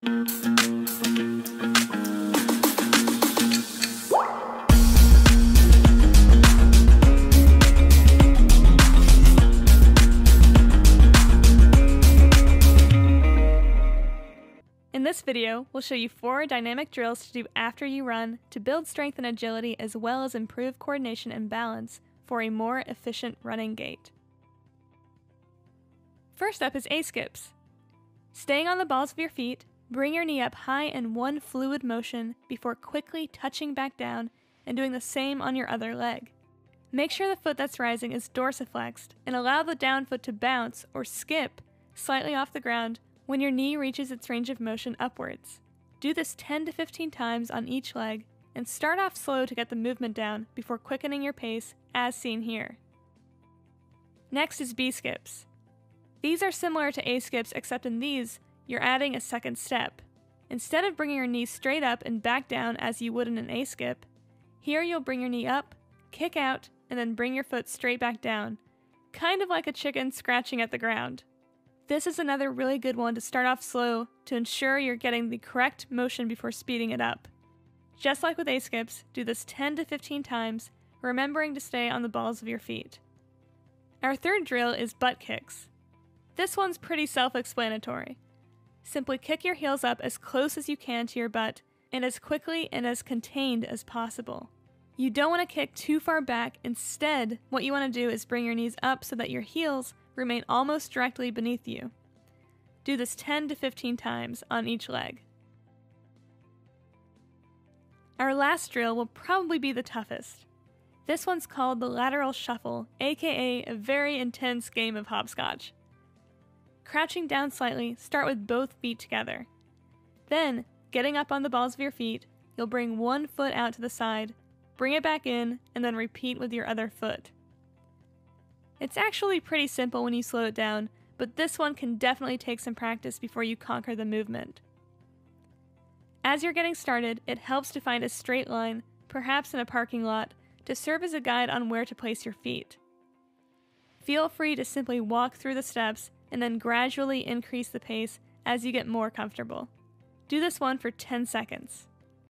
In this video, we'll show you four dynamic drills to do after you run to build strength and agility as well as improve coordination and balance for a more efficient running gait. First up is A-skips. Staying on the balls of your feet, bring your knee up high in one fluid motion before quickly touching back down and doing the same on your other leg. Make sure the foot that's rising is dorsiflexed and allow the down foot to bounce or skip slightly off the ground when your knee reaches its range of motion upwards. Do this 10 to 15 times on each leg and start off slow to get the movement down before quickening your pace as seen here. Next is B skips. These are similar to A skips except in these, you're adding a second step. Instead of bringing your knee straight up and back down as you would in an A skip, here you'll bring your knee up, kick out, and then bring your foot straight back down, kind of like a chicken scratching at the ground. This is another really good one to start off slow to ensure you're getting the correct motion before speeding it up. Just like with A-skips, do this 10 to 15 times, remembering to stay on the balls of your feet. Our third drill is butt kicks. This one's pretty self-explanatory. Simply kick your heels up as close as you can to your butt and as quickly and as contained as possible. You don't want to kick too far back. Instead, what you want to do is bring your knees up so that your heels remain almost directly beneath you. Do this 10 to 15 times on each leg. Our last drill will probably be the toughest. This one's called the lateral shuffle, aka a very intense game of hopscotch. Crouching down slightly, start with both feet together. Then, getting up on the balls of your feet, you'll bring one foot out to the side, bring it back in, and then repeat with your other foot. It's actually pretty simple when you slow it down, but this one can definitely take some practice before you conquer the movement. As you're getting started, it helps to find a straight line, perhaps in a parking lot, to serve as a guide on where to place your feet. Feel free to simply walk through the steps and then gradually increase the pace as you get more comfortable. Do this one for 10 seconds.